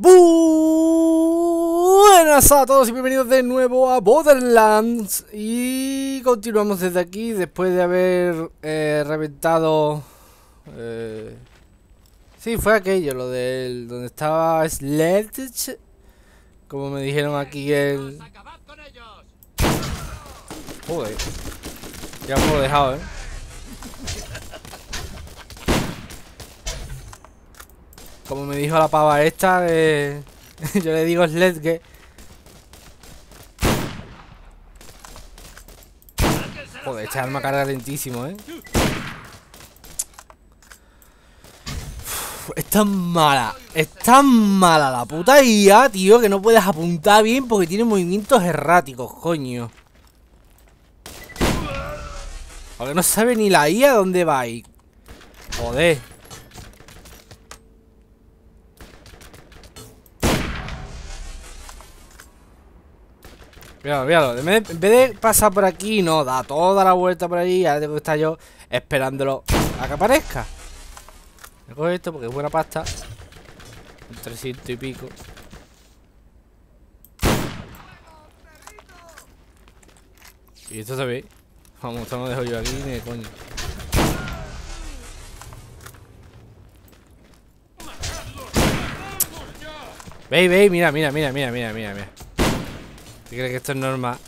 Buenas a todos y bienvenidos de nuevo a Borderlands. Y continuamos desde aquí después de haber eh, reventado... Eh, sí, fue aquello, lo del... donde estaba Sledge Como me dijeron aquí el... Joder Ya me lo he dejado, eh Como me dijo la pava esta, yo le digo Sledge. Joder, esta arma carga lentísimo, ¿eh? es tan mala, es tan mala la puta IA, tío, que no puedes apuntar bien porque tiene movimientos erráticos, coño. Porque no sabe ni la IA dónde va ahí. Joder. Míralo, míralo. En vez, de, pasar por aquí, no, da toda la vuelta por ahí. Ahora tengo que estar yo esperándolo a que aparezca. Me cojo esto porque es buena pasta. Un 300 y pico. Y esto se ve. Vamos, esto no dejo yo aquí ni de coño. Veis, veis, mira, mira, mira, mira, mira, mira, mira. ¿Qué crees que esto es normal?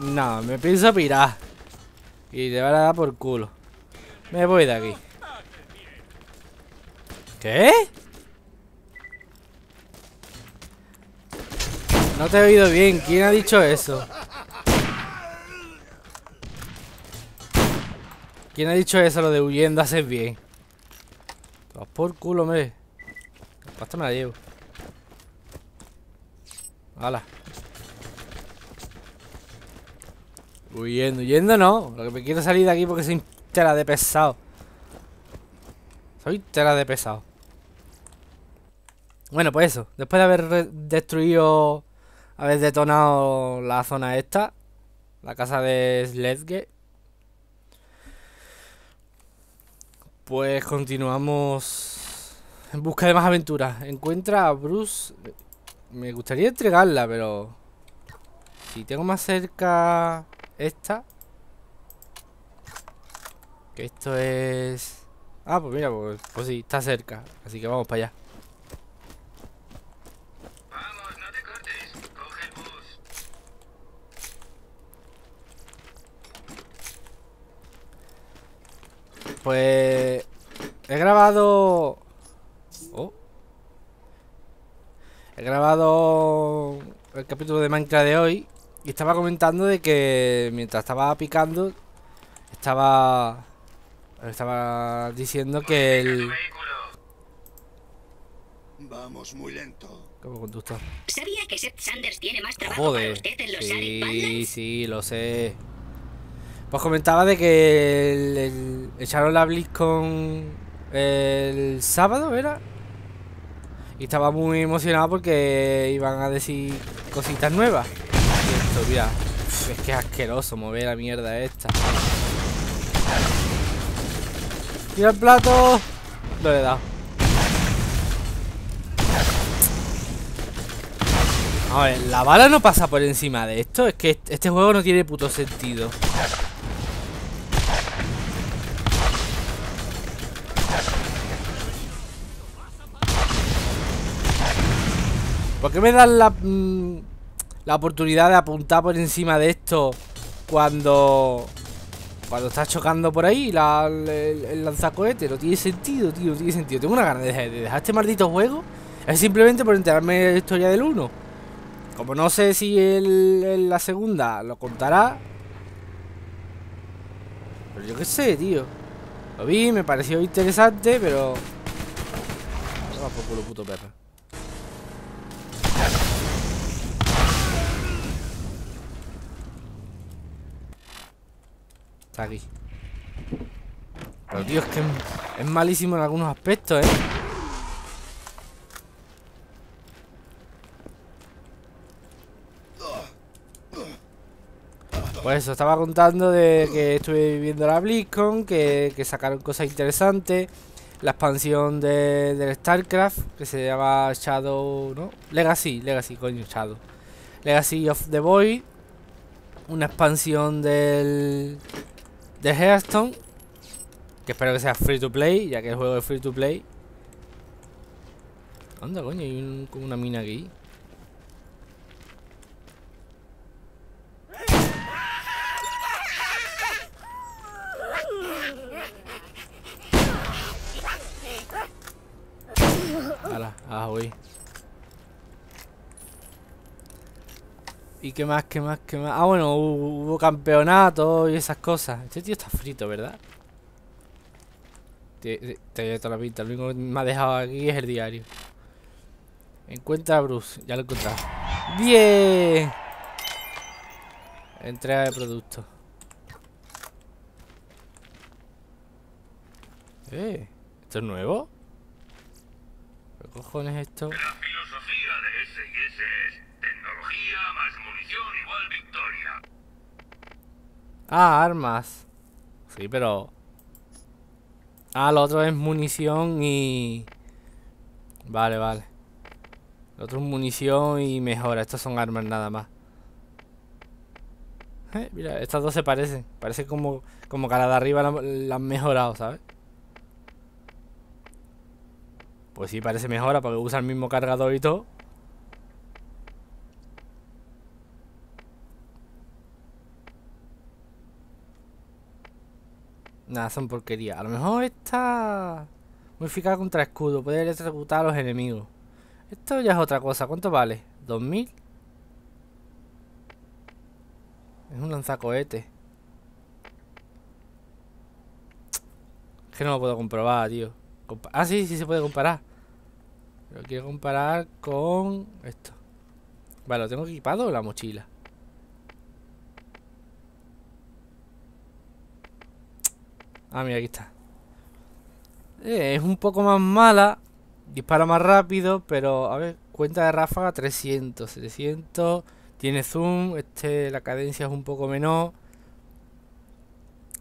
No, me pienso pirar. Y te van a dar por culo. Me voy de aquí. ¿Qué? No te he oído bien. ¿Quién ha dicho eso? ¿Quién ha dicho eso? Lo de huyendo haces bien. Vas por culo, me. Hasta me la llevo. ¡Hala! Huyendo, huyendo no. Lo que me quiero salir de aquí porque soy tela de pesado. Soy tela de pesado. Bueno, pues eso. Después de haber destruido, haber detonado la zona esta, la casa de Sledge, pues continuamos en busca de más aventuras. Encuentra a Bruce me gustaría entregarla, pero... Si tengo más cerca esta... Que esto es... Ah, pues mira, pues, pues sí, está cerca. Así que vamos para allá. Vamos, no te cortes. Coge el bus. Pues... He grabado... He grabado el capítulo de Minecraft de hoy y estaba comentando de que mientras estaba picando estaba estaba diciendo que el Vamos muy lento. como conductor. ¿Sabía que Seth Sanders tiene más trabajo para Joder. usted en los Sí, sí, lo sé. Pues comentaba de que el, el- echaron la BlizzCon el sábado, ¿era? Y estaba muy emocionado porque iban a decir cositas nuevas. Esto, mira, es que es asqueroso mover la mierda esta. Mira el plato. Lo he dado. A ver, la bala no pasa por encima de esto. Es que est- este juego no tiene puto sentido. ¿Por qué me dan la, mm, la oportunidad de apuntar por encima de esto cuando cuando estás chocando por ahí el, el lanzacohete? No tiene sentido, tío, no tiene sentido. Tengo una ganas de, de dejar este maldito juego. Es simplemente por enterarme de la historia del 1. Como no sé si el, la segunda lo contará. Pero yo qué sé, tío. Lo vi, me pareció interesante, pero... Toma por culo, puto perro. Aquí. Pero tío, es que es, es malísimo en algunos aspectos, ¿eh? Pues eso, estaba contando de que estuve viviendo la BlizzCon, que, que sacaron cosas interesantes. la expansión de, del StarCraft que se llama Shadow, ¿no? Legacy, Legacy, coño, Shadow. Legacy of the Void. Una expansión del de Hearthstone que espero que sea free to play, ya que el juego es free to play. Anda, coño, hay como una mina aquí. Hala, ah, voy. ¿Y qué más, qué más, qué más? Ah, bueno, hubo, hubo campeonato y esas cosas. Este tío está frito, ¿verdad? Te, te, toda la pinta. Lo único que me ha dejado aquí es el diario. Encuentra a Bruce. Ya lo he encontrado. ¡Bien! Entrega de producto. Eh, ¿esto es nuevo? ¿Qué cojones es esto? Ah, armas. Sí, pero... Ah, lo otro es munición y... Vale, vale. Lo otro es munición y mejora. Estos son armas nada más. Eh, mira, estas dos se parecen. Parece como, como que la de arriba la, la han mejorado, ¿sabes? Pues sí, parece mejora porque usa el mismo cargador y todo. Nada, son porquerías. A lo mejor está modificada contra escudo. Puede electrocutar a los enemigos. Esto ya es otra cosa. ¿Cuánto vale? ¿2000? Es un lanzacohete. Es que no lo puedo comprobar, tío. Ah, sí, sí se puede comparar. Pero quiero comparar con esto. Vale, ¿lo tengo equipado la mochila? Ah, mira, aquí está. Eh, es un poco más mala. Dispara más rápido, pero a ver, cuenta de ráfaga 300, 700. Tiene zoom, este la cadencia es un poco menor.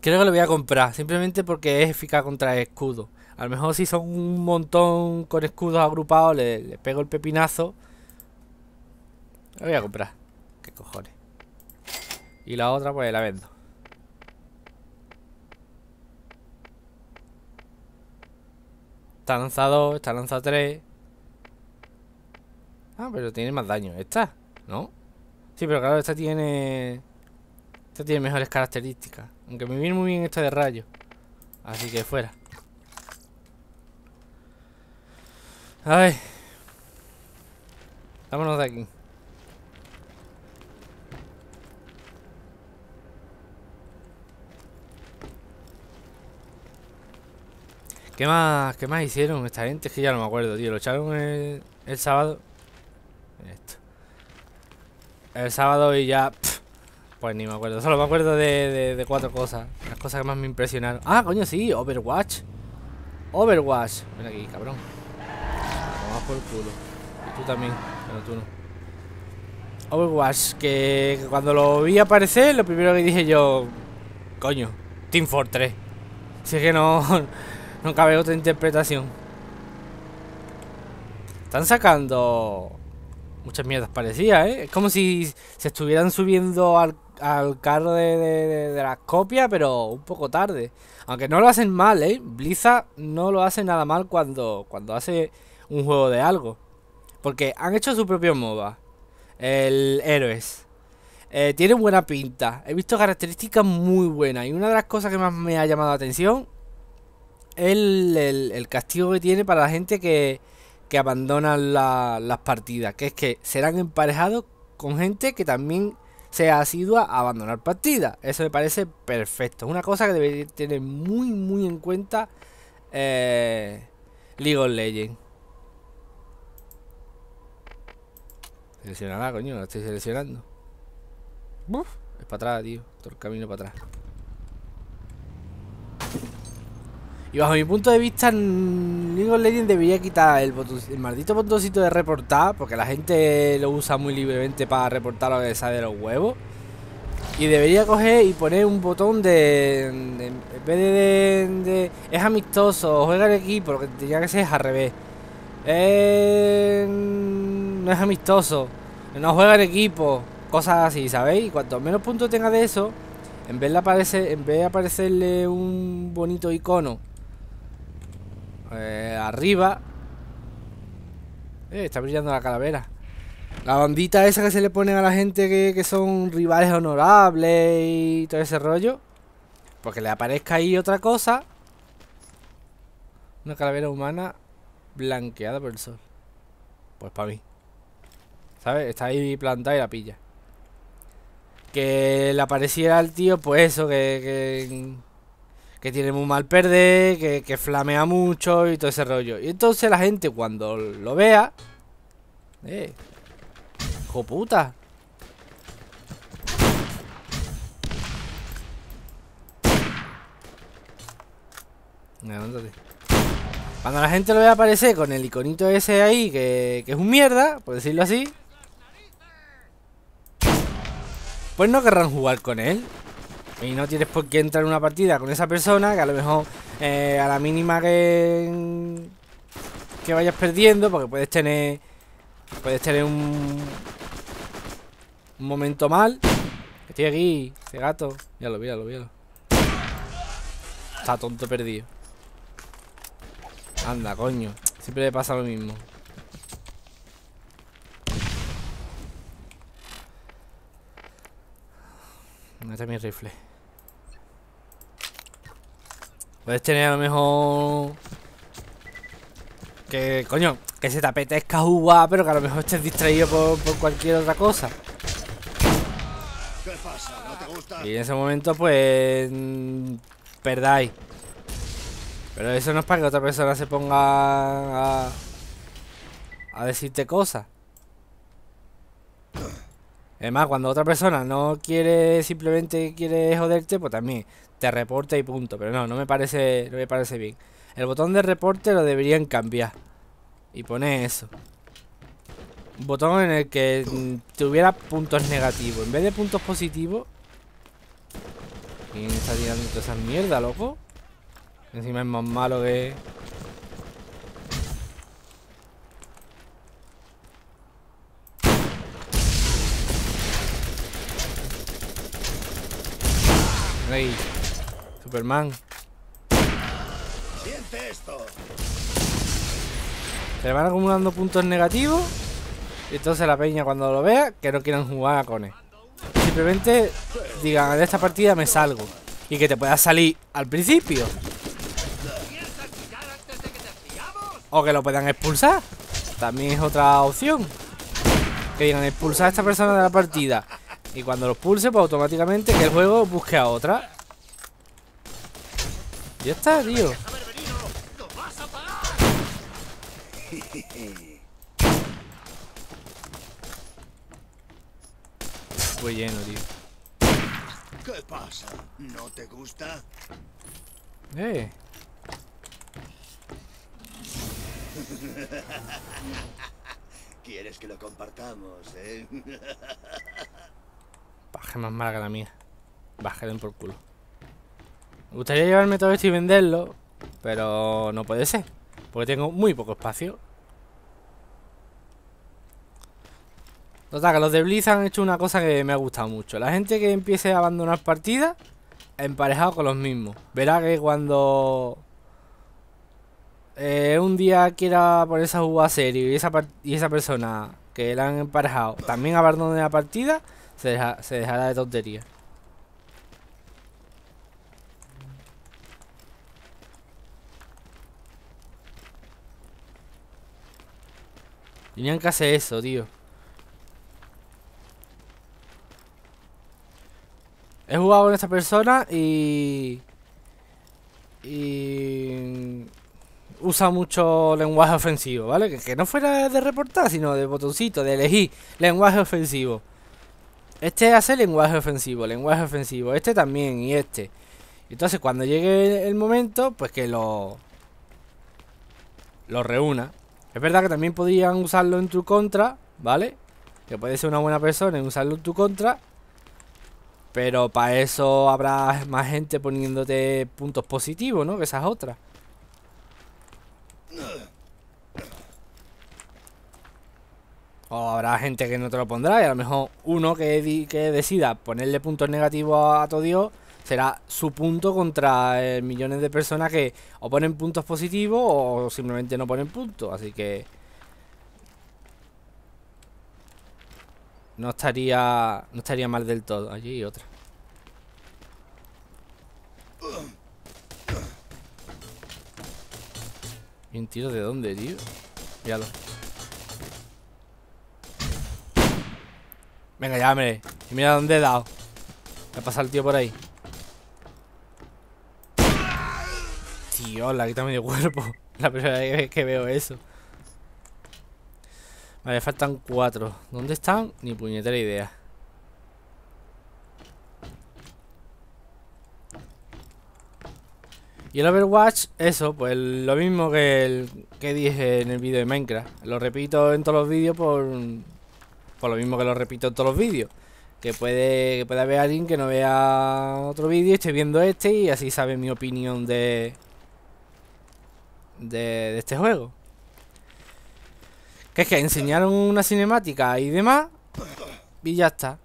Creo que lo voy a comprar, simplemente porque es eficaz contra el escudo. A lo mejor si son un montón con escudos agrupados, le, le pego el pepinazo. Lo voy a comprar. ¿Qué cojones? Y la otra pues la vendo. Está lanzado, está lanzado 3. Ah, pero tiene más daño. Esta, ¿no? Sí, pero claro, esta tiene... Esta tiene mejores características. Aunque me viene muy bien esta de rayo. Así que fuera. Ay. Vámonos de aquí. ¿Qué más, ¿Qué más hicieron esta gente? Es que ya no me acuerdo, tío. Lo echaron el, el sábado. Esto. El sábado y ya... pues ni me acuerdo. Solo me acuerdo de, de, cuatro cosas. Las cosas que más me impresionaron. Ah, coño, sí. Overwatch. Overwatch. Ven aquí, cabrón. Vamos por el culo. Y tú también. Pero tú no. Overwatch. Que cuando lo vi aparecer, lo primero que dije yo... Coño. Team Fortress. Si es que no... No cabe otra interpretación. Están sacando muchas mierdas parecidas, ¿eh? Es como si se estuvieran subiendo al, carro de, de, las copias, pero un poco tarde. Aunque no lo hacen mal, ¿eh? Blizzard no lo hace nada mal cuando, cuando hace un juego de algo. Porque han hecho su propio MOBA. El Héroes. Eh, tiene buena pinta. He visto características muy buenas. Y una de las cosas que más me ha llamado la atención el, el, castigo que tiene para la gente que, que abandona las partidas. Que es que serán emparejados con gente que también sea asidua a abandonar partidas. Eso me parece perfecto. Es una cosa que debe tener muy, muy en cuenta eh, League of Legends. Seleccionará, coño, la estoy seleccionando. es para atrás, tío. Todo el camino para atrás. Y bajo mi punto de vista, League of Legends debería quitar el, maldito botoncito de reportar, porque la gente lo usa muy libremente para reportar lo que sale de los huevos. Y debería coger y poner un botón de... en vez de, de- de- Es amistoso, juega en equipo, lo que tenía que ser es al revés. Eh, no es amistoso, no juega en equipo, cosas así, ¿sabéis? Y cuanto menos puntos tenga de eso, en vez de, aparecer, en vez de aparecerle un bonito icono eh, arriba... Eh, está brillando la calavera. La bandita esa que se le pone a la gente que, que son rivales honorables y todo ese rollo. Porque le aparezca ahí otra cosa. Una calavera humana blanqueada por el sol. Pues para mí. ¿Sabes? Está ahí plantada y la pilla. Que le apareciera al tío, pues eso, que, que tiene muy mal perder, que, que flamea mucho y todo ese rollo. Y entonces la gente cuando lo vea... Eh, ¡Hijo puta! Cuando la gente lo vea aparecer con el iconito ese ahí, que, que es un mierda, por decirlo así, pues no querrán jugar con él. Y no tienes por qué entrar en una partida con esa persona que a lo mejor eh, a la mínima que, que vayas perdiendo, porque puedes tener Puedes tener un, un momento mal. Estoy aquí, ese gato. Míralo, míralo, míralo. Está tonto perdido. Anda, coño. Siempre le pasa lo mismo. ¿Dónde está mi rifle? Puedes tener a lo mejor... Que, coño, que se te apetezca jugar, pero que a lo mejor estés distraído por, por cualquier otra cosa. Y en ese momento, pues. mm, Perdáis. Pero eso no es para que otra persona se ponga a. a decirte cosas. Además, cuando otra persona no quiere, simplemente quiere joderte, pues también te reporta y punto. Pero no, no me parece, no me parece bien. El botón de reporte lo deberían cambiar. Y poner eso. Un botón en el que mm, tuviera puntos negativos. En vez de puntos positivos. ¿Quién está tirando toda esa mierda, loco? Encima es más malo que... Superman. Siente esto. Se le van acumulando puntos negativos. Y entonces la peña cuando lo vea, que no quieran jugar a Cone. Simplemente digan, de esta partida me salgo. Y que te puedas salir al principio. O que lo puedan expulsar. También es otra opción. Que digan, expulsar a esta persona de la partida. Y cuando lo expulse, pues automáticamente que el juego busque a otra. Ya está, tío. Fue lleno, tío. ¿Qué pasa? ¿No te gusta? Eh. ¿Quieres que lo compartamos, eh? Baje más mala que la mía. Bájale por culo. Me gustaría llevarme todo esto y venderlo. Pero no puede ser. Porque tengo muy poco espacio. Total, que los de Blizzard han hecho una cosa que me ha gustado mucho. La gente que empiece a abandonar partidas, emparejado con los mismos. Verá que cuando eh, un día quiera ponerse a jugar serio y esa, y esa persona que la han emparejado también abandone la partida, se, deja- se dejará de tontería. Tenían que hacer eso, tío. He jugado con esta persona y... Y... Usa mucho lenguaje ofensivo, ¿vale? Que, que no fuera de reportar, sino de botoncito, de elegir lenguaje ofensivo. Este hace lenguaje ofensivo, lenguaje ofensivo. Este también y este. Entonces cuando llegue el momento, pues que lo... Lo reúna. Es verdad que también podrían usarlo en tu contra, ¿vale? Que puede ser una buena persona y usarlo en tu contra. Pero para eso habrá más gente poniéndote puntos positivos, ¿no? Que esas otras. O habrá gente que no te lo pondrá y a lo mejor uno que, que decida ponerle puntos negativos a, todo Dios será su punto contra eh, millones de personas que o ponen puntos positivos o simplemente no ponen puntos. Así que no estaría no estaría mal del todo. Allí y otra. ¿Y un tiro de dónde, tío? Míralo. Venga, ya, hombre. Y mira dónde he dado. Me ha pasado el tío por ahí. Tío, la quita medio cuerpo. La primera vez que veo eso. Vale, faltan cuatro. ¿Dónde están? Ni puñetera idea. Y el Overwatch, eso, pues lo mismo que, el, que dije en el vídeo de Minecraft. Lo repito en todos los vídeos por, por lo mismo que lo repito en todos los vídeos. Que puede, que puede haber alguien que no vea otro vídeo y esté viendo este y así sabe mi opinión de, de, este juego. Que es que enseñaron una cinemática y demás y ya está.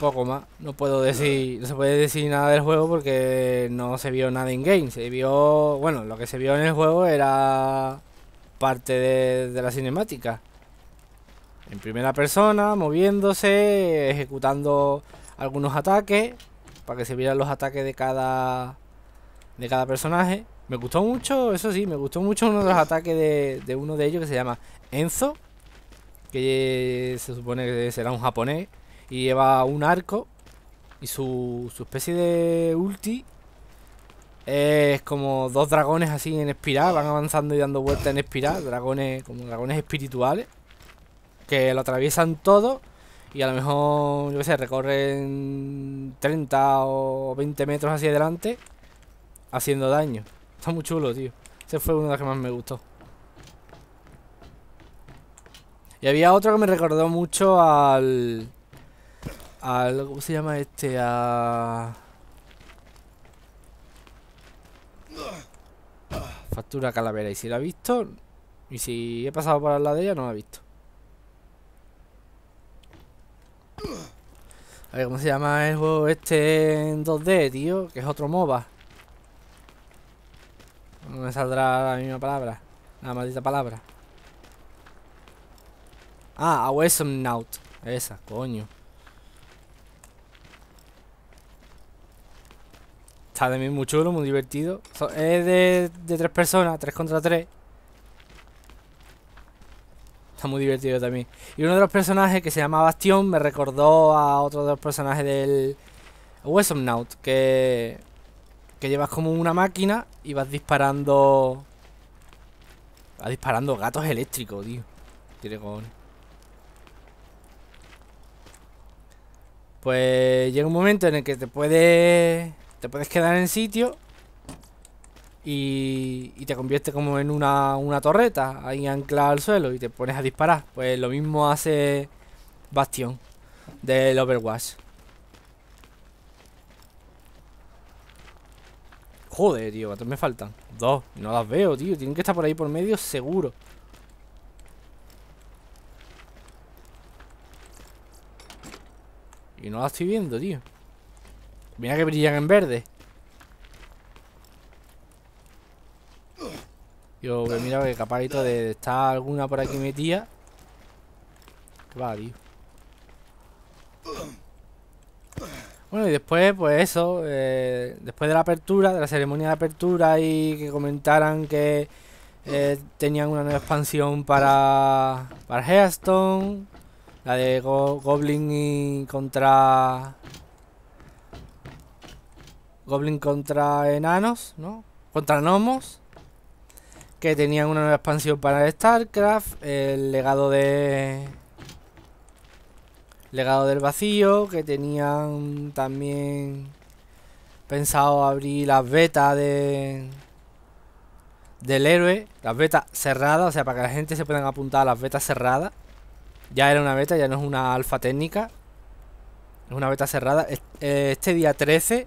Poco más. No puedo decir, no se puede decir nada del juego porque no se vio nada en game. Se vio, bueno, lo que se vio en el juego era parte de, de la cinemática en primera persona, moviéndose, ejecutando algunos ataques para que se vieran los ataques de cada de cada personaje. Me gustó mucho, eso sí, me gustó mucho uno de los ataques de, de uno de ellos que se llama Enzo, que se supone que será un japonés y lleva un arco y su, su especie de ulti es como dos dragones así en espiral, van avanzando y dando vueltas en espiral, dragones como dragones espirituales que lo atraviesan todo y a lo mejor, yo qué sé, recorren 30 o 20 metros hacia adelante haciendo daño. Está muy chulo, tío. Ese fue uno de los que más me gustó. Y había otro que me recordó mucho al... al ¿Cómo se llama este? A... Factura calavera. Y si la ha visto... Y si he pasado por lado de ella, no la ha visto. A ver, ¿cómo se llama el juego este en 2D, tío? Que es otro MOBA. No me saldrá la misma palabra. La maldita palabra. Ah, a Naut. Esa, coño. Está de mí muy chulo, muy divertido. Es de, de tres personas, tres contra tres. Está muy divertido también. Y uno de los personajes que se llama Bastión me recordó a otro de los personajes del Naut que, que llevas como una máquina y vas disparando... Vas disparando gatos eléctricos, tío. Tiene cojones. Pues llega un momento en el que te puedes... Te puedes quedar en sitio y, te convierte como en una, una torreta ahí anclada al suelo y te pones a disparar. Pues lo mismo hace Bastion del Overwatch. Joder, tío, ¿cuántos me faltan? Dos, no las veo, tío. Tienen que estar por ahí por medio seguro. Y no las estoy viendo, tío. Mira que brillan en verde. Yo que mira que capazito de estar alguna por aquí metida. va, tío. Bueno, y después, pues eso, eh, después de la apertura, de la ceremonia de apertura y que comentaran que eh, tenían una nueva expansión para, para Hearthstone, la de Goblin contra... Goblin contra enanos, ¿no? Contra gnomos que tenían una nueva expansión para StarCraft, el legado de legado del vacío, que tenían también pensado abrir las betas de del héroe, las betas cerradas, o sea, para que la gente se puedan apuntar a las betas cerradas. Ya era una beta, ya no es una alfa técnica. Es una beta cerrada. Eh, Este día 13.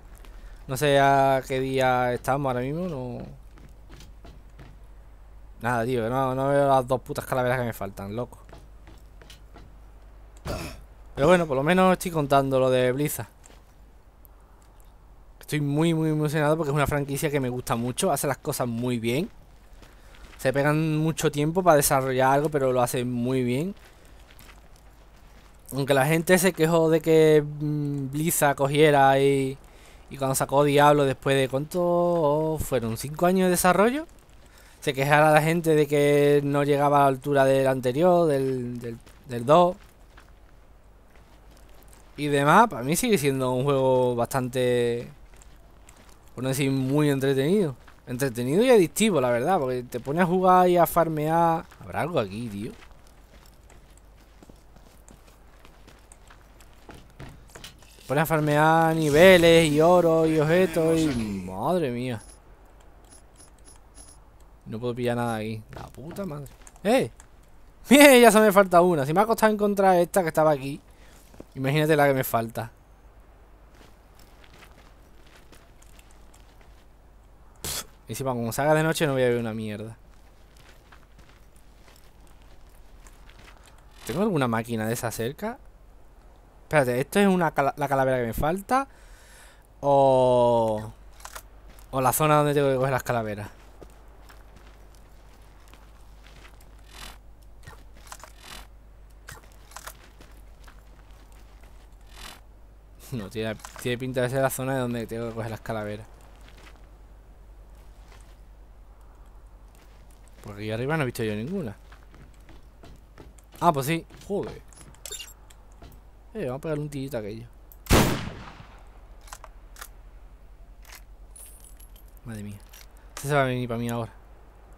No sé a qué día estamos ahora mismo. No. Nada, tío. No, no veo las dos putas calaveras que me faltan, loco. Pero bueno, por lo menos estoy contando lo de Blizzard. Estoy muy, muy emocionado porque es una franquicia que me gusta mucho. Hace las cosas muy bien. Se pegan mucho tiempo para desarrollar algo, pero lo hacen muy bien. Aunque la gente se quejó de que mm, Blizzard cogiera y, y cuando sacó Diablo después de cuánto fueron, cinco años de desarrollo, se quejara la gente de que no llegaba a la altura del anterior, del, del, del 2 y demás. Para mí sigue siendo un juego bastante, por no decir muy entretenido. Entretenido y adictivo, la verdad, porque te pones a jugar y a farmear. Habrá algo aquí, tío. Pones a farmear niveles y oro y objetos y... Madre mía. No puedo pillar nada aquí. La puta madre. ¡Eh! Bien, ya se me falta una. Si me ha costado encontrar esta que estaba aquí. Imagínate la que me falta. Pff, Encima, como salga de noche no voy a ver una mierda. ¿Tengo alguna máquina de esa cerca? Espérate, ¿esto es una la calavera que me falta? O... O la zona donde tengo que coger las calaveras. No, tiene, tiene pinta de ser la zona de donde tengo que coger las calaveras. Porque aquí arriba no he visto yo ninguna. Ah, pues sí. Joder. Eh, vamos a pegarle un tirito a aquello. Madre mía. Este se va a venir para mí ahora.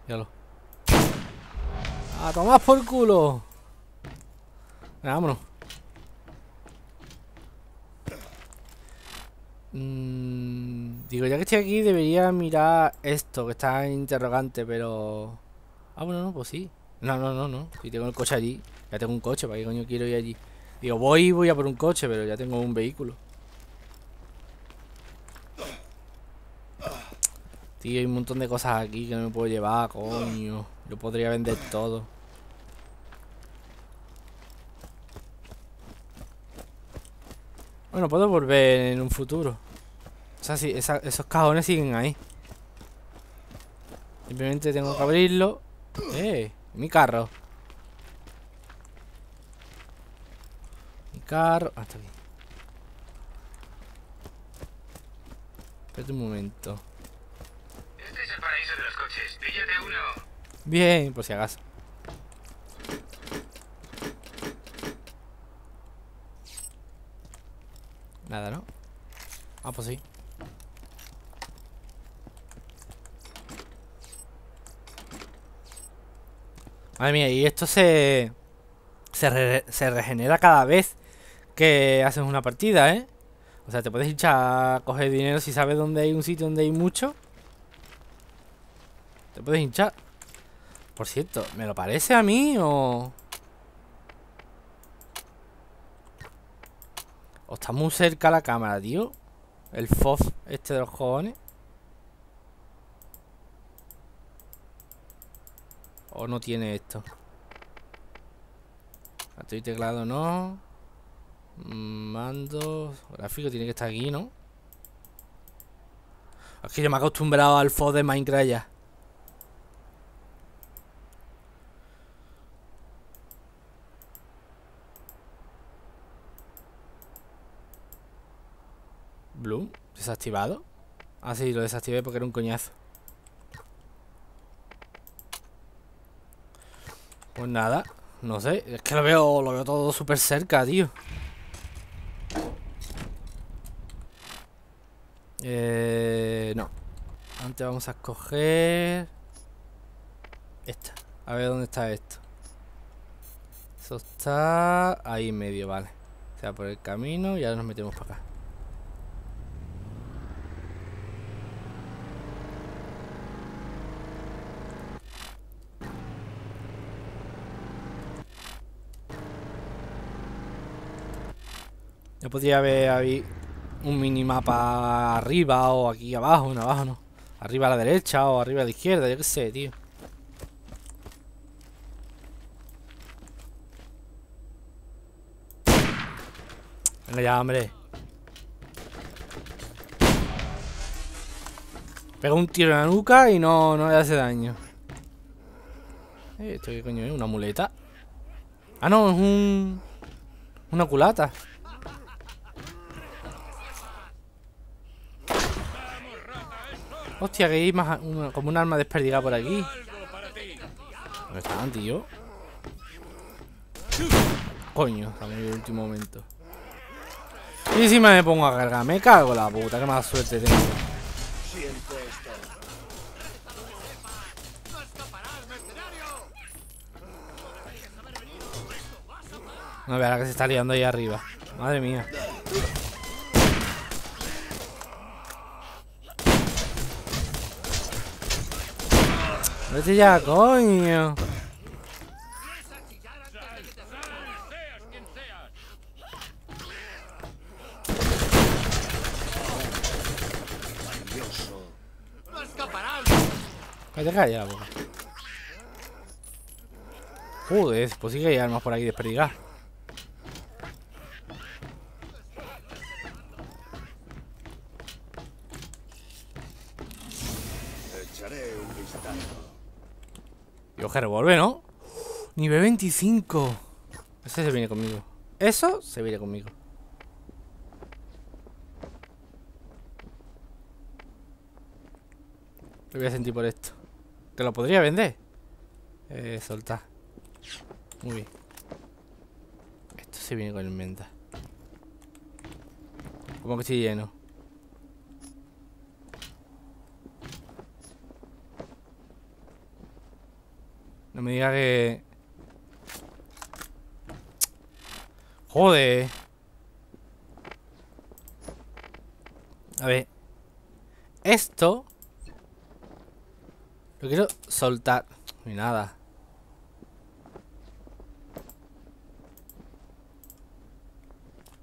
Míralo. ¡A tomar por culo! Venga, vámonos. Mm, digo, ya que estoy aquí debería mirar esto que está interrogante, pero... Ah, bueno, no, pues sí. No, no, no, no. Si tengo el coche allí. Ya tengo un coche, ¿para qué coño quiero ir allí? Digo, voy voy a por un coche, pero ya tengo un vehículo. Tío, hay un montón de cosas aquí que no me puedo llevar, coño. Yo podría vender todo. Bueno, puedo volver en un futuro. O sea, sí, esa- esos cajones siguen ahí. Simplemente tengo que abrirlo. ¡Eh! Mi carro. Mi carro. Ah, está aquí. Espérate un momento. Este es el paraíso de los coches. Píllate uno. Bien, por si acaso. Nada, ¿no? Ah, pues sí. Madre mía, y esto se... Se, re- se regenera cada vez que haces una partida, ¿eh? O sea, te puedes hinchar a coger dinero si sabes dónde hay un sitio donde hay mucho. Te puedes hinchar. Por cierto, ¿me lo parece a mí o...? ¿O está muy cerca la cámara, tío? El FOF este de los cojones. ¿O no tiene esto? Ratón y teclado no. Mando. Gráfico tiene que estar aquí, ¿no? Es que yo me he acostumbrado al FOF de Minecraft ya. Bloom, desactivado. Ah, sí, lo desactivé porque era un coñazo. Pues nada, no sé, es que lo veo, lo veo todo súper cerca, tío. Eh, no. Antes vamos a escoger esta. A ver dónde está esto. Eso está ahí en medio, vale. O sea, por el camino y ahora nos metemos para acá. Podría haber un minimapa arriba o aquí abajo, no abajo no. Arriba a la derecha o arriba a la izquierda, yo qué sé, tío. Venga ya, hombre. Pega un tiro en la nuca y no, no le hace daño. Eh, ¿Esto qué coño es? ¿Una muleta? Ah, no, es un... Una culata. Hostia, que hay más, como un arma desperdigada por aquí. ¿Dónde están, tío? Coño, en el último momento. Y encima me pongo a cargar, me cago la puta, qué mala suerte tengo. No veas la que se está liando ahí arriba. Madre mía. Vete ya, coño. Cállate, calla la boca. Joder, pues sí que hay armas por aquí desperdigadas. Y oje revólver, ¿no? Nivel 25. Ese se viene conmigo. Eso se viene conmigo. Lo voy a sentir por esto. Que lo podría vender. Eh, soltar. Muy bien. Esto se viene con el menta. Como que estoy lleno. No me diga que... Joder. A ver. Esto... Lo quiero soltar. Ni nada.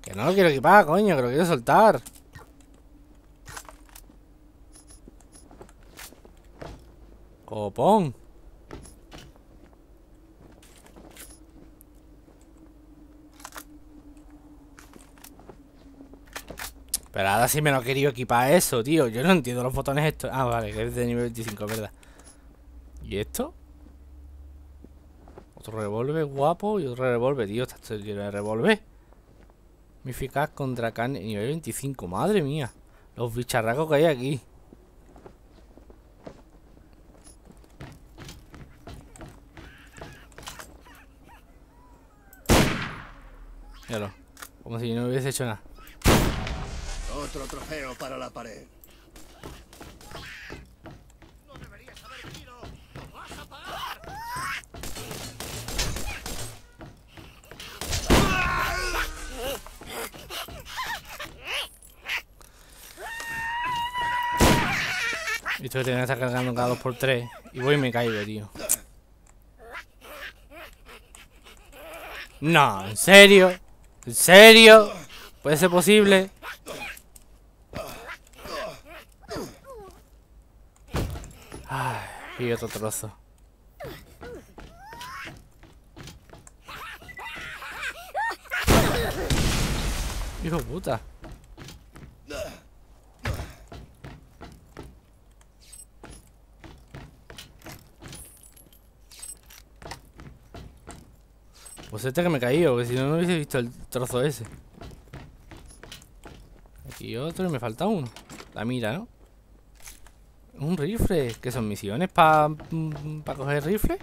Que no lo quiero equipar, coño, que lo quiero soltar. Copón. Pero ahora sí me lo he querido equipar eso, tío. Yo no entiendo los botones estos. Ah, vale, que es de nivel 25, ¿verdad? ¿Y esto? Otro revólver guapo y otro revólver, tío. Está lleno de revólver. Mi eficaz contra carne. Nivel 25, madre mía. Los bicharracos que hay aquí. Míralo. Como si no hubiese hecho nada. Otro trofeo para la pared. Y esto que tiene que estar cargando cada 2x3. Y voy y me caigo, tío. No, ¿en serio? ¿En serio? ¿Puede ser posible? Ay, otro trozo. Hijo puta. Pues este que me caído, porque si no, no hubiese visto el trozo ese. Aquí otro y me falta uno. La mira, ¿no? Un rifle. ¿Qué son misiones para para coger rifle?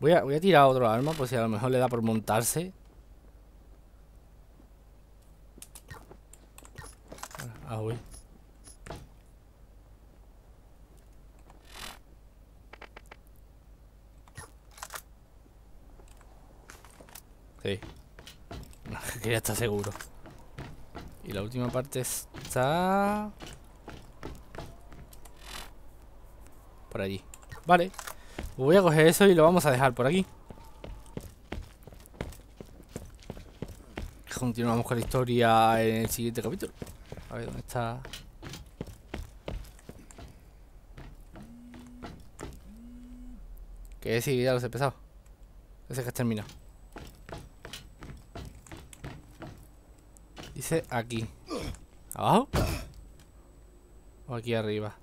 Voy a, voy a tirar otro arma, pues si a lo mejor le da por montarse. Ah, uy. Sí. Quería estar seguro. Y la última parte está... Allí. Vale. Voy a coger eso y lo vamos a dejar por aquí. continuamos con la historia en el siguiente capítulo. A ver dónde está. Que sí, ya los he pesado. Ese que has terminado. Dice aquí. ¿Abajo? O aquí arriba.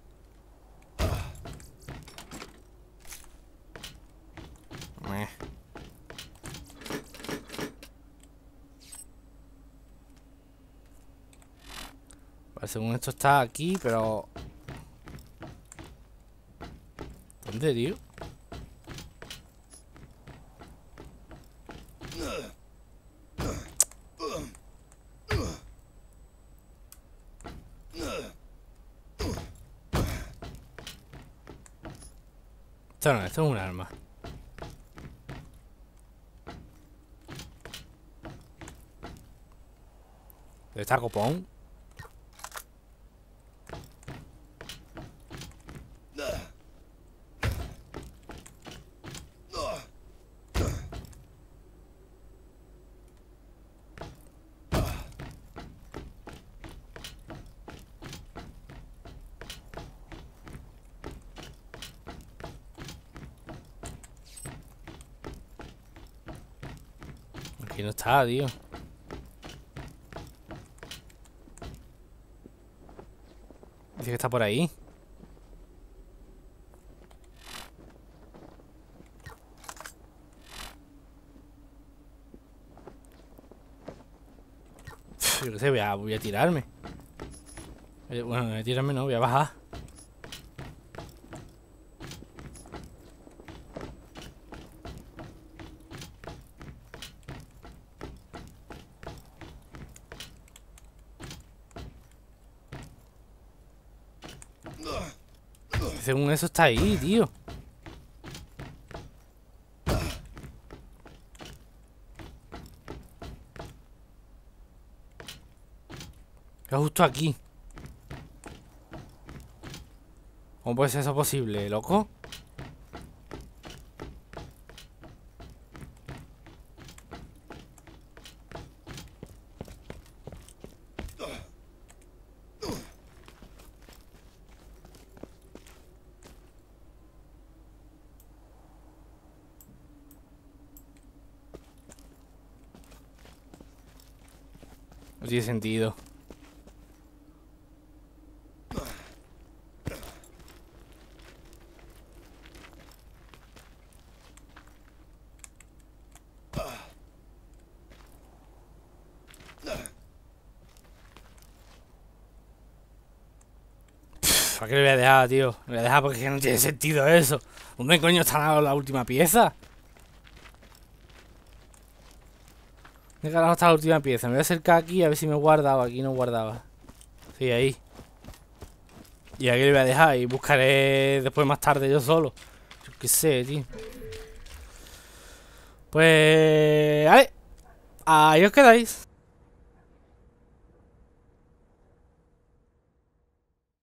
Vale, según esto está aquí, pero... ¿Dónde, tío? Esto no, esto es un arma. ¿Dónde está copón? Aquí no está. Dice que está por ahí. Yo qué sé, voy a, voy a tirarme. Eh, Bueno, voy a tirarme no, voy a bajar. Eso está ahí, tío. Es justo aquí. ¿Cómo puede ser eso posible, loco? No tiene sentido. ¿Para qué le voy a dejar, tío? Le voy a dejar porque no tiene sentido eso. ¿Dónde coño está la última pieza? ¿Dónde carajo está la última pieza? Me voy a acercar aquí a ver si me guardaba. Aquí no guardaba. Sí, ahí. Y aquí le voy a dejar y buscaré después más tarde yo solo. Yo qué sé, tío. Pues... Vale. Ahí os quedáis.